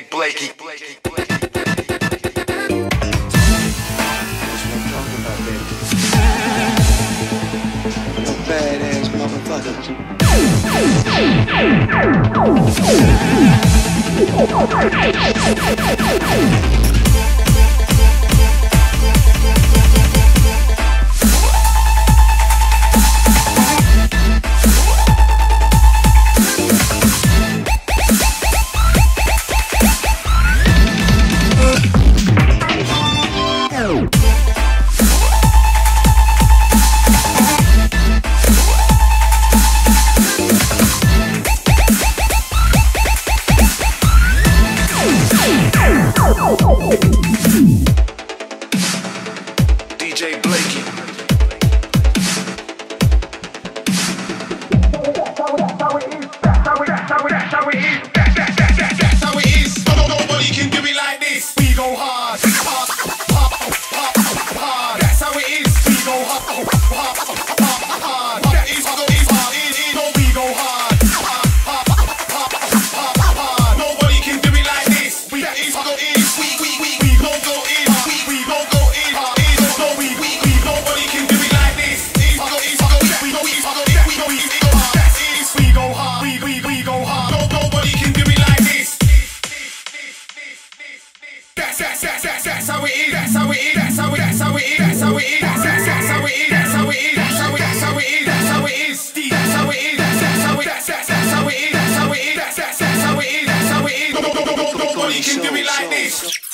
Blakey. Badass motherfuckers. Hard. vai!